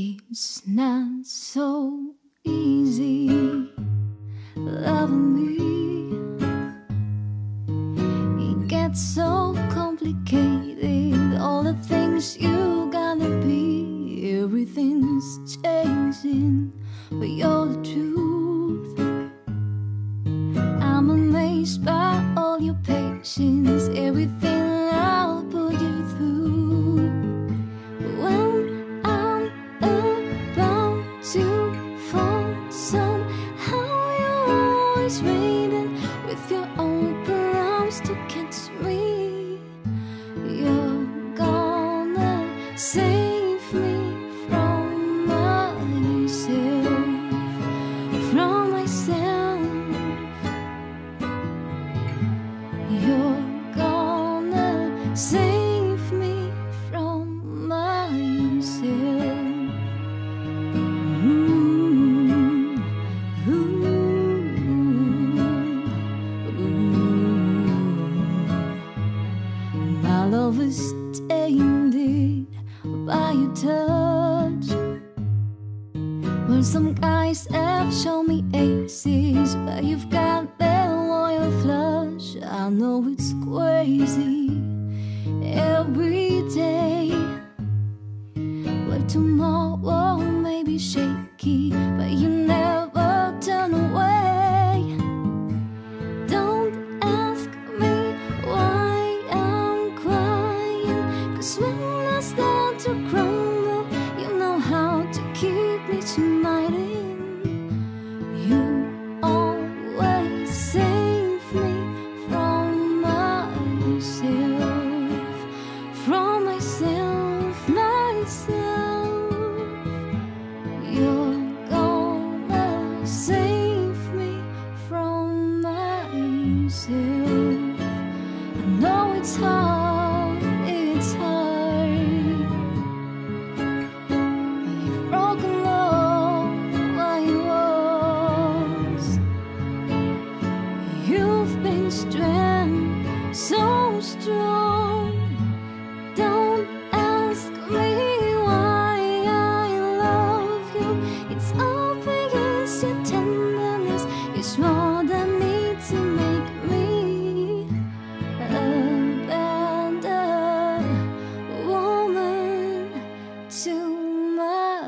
It's not so easy loving me. It gets so complicated. All the things you gotta be, everything's changing, but you're the truth. I'm amazed by all your patience, everything always waiting with your open arms to catch me. You're gonna save me from myself, from myself. You're gonna save Tainted by your touch. Well, some guys have shown me aces, but you've got that royal flush. I know it's crazy every day. Well, tomorrow may be shaky, but you never cause when I start to crumble, you know how to keep me smiling. You always save me from myself, from myself, myself. You're gonna save me from myself. I know it's hard, been strong, so strong. Don't ask me why I love you. It's obvious your tenderness is more than need to make me a better woman to myself,